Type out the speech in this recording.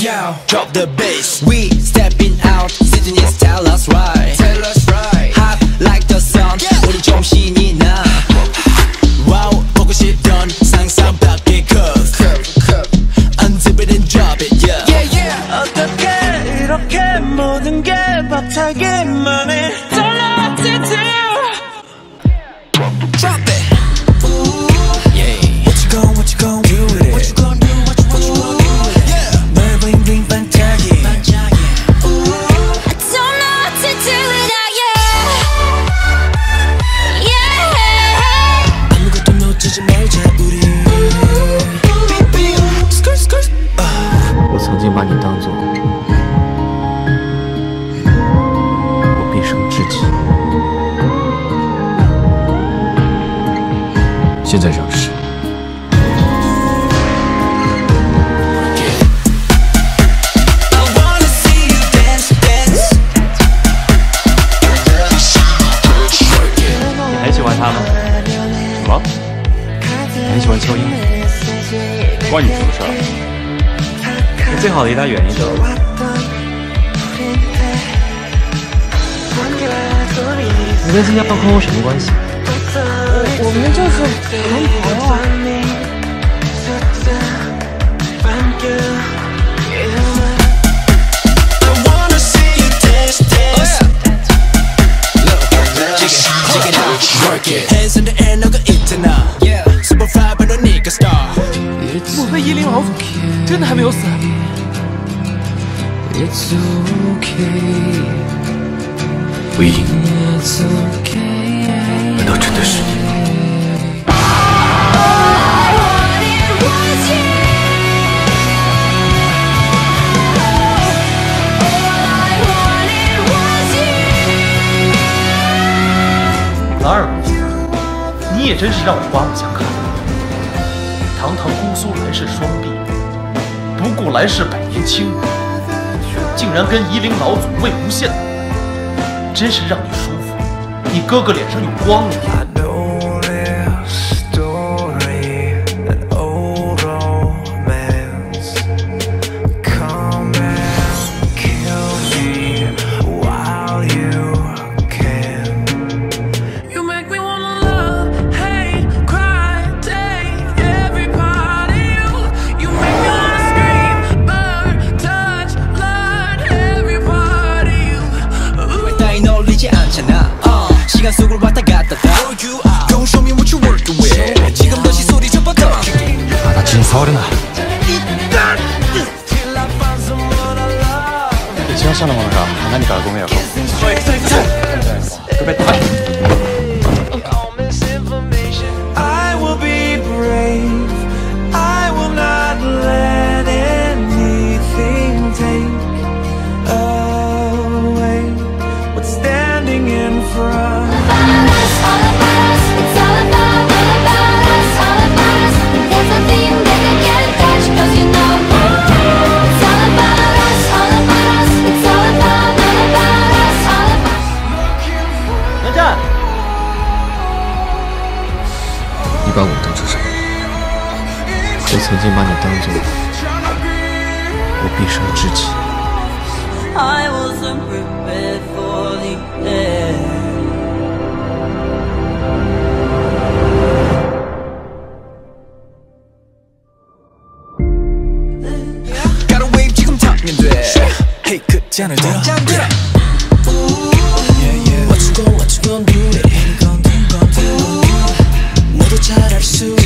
Yo, drop the bass. We stepping out, Sydney's tell us right. Tell us right. Hot like the sun. 우리 좀 신이 나. Wow, 보고 싶던 상상 밖의 curve. Unzip it and drop it, yeah. Yeah, yeah. 어떻게 이렇게 모든 게 벅차기만 해 我把你当做我毕生知己，现在让是。I wanna see you dance, dance. 你很喜欢他吗？什么？你很喜欢秋英？关你什么事儿？最好离他远一点我你跟新加坡跟我什么关系？我们就是朋友 actor lawyer or 不一，难道真的是你？I wanted was you. All I wanted was you. 哪儿？你也真是让我刮目相看。堂堂姑苏来世双璧，不顾来世百年清，竟然跟夷陵老祖魏无羡，真是让你舒服。你哥哥脸上有光了。 시간 속을 왔다 갔다 다 Go show me what you working with 지금 다시 소리 좀 뻗어 나 지금 서울이나 지나치는 거니까 하나니까 알고해요 그배 타 from 你把我当作什么？我曾经把你当作我毕生知己。 잘할 수